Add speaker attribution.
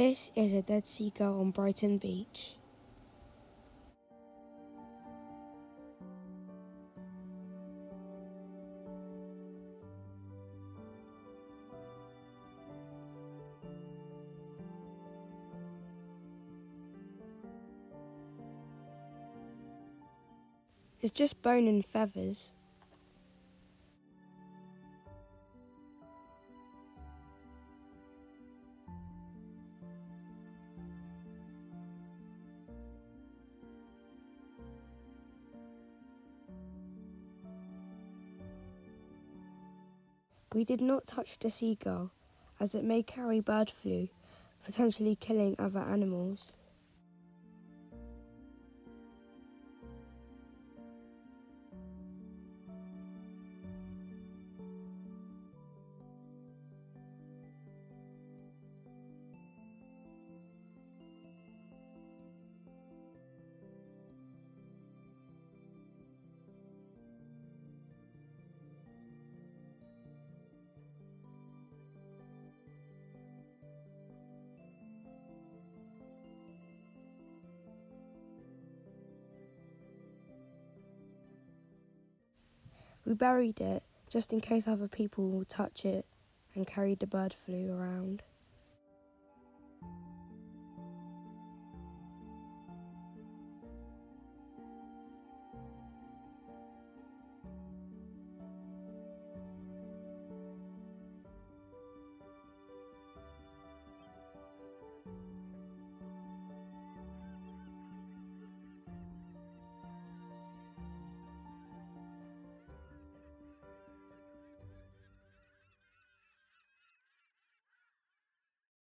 Speaker 1: This is a dead seagull on Brighton Beach. It's just bone and feathers. We did not touch the seagull as it may carry bird flu, potentially killing other animals. We buried it just in case other people will touch it and carry the bird flu around.